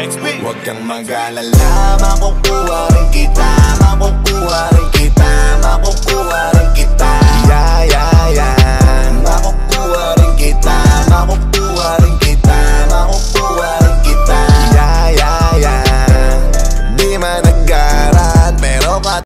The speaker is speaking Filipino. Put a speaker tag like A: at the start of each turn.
A: Huwag kang mag-alala Makukuha rin.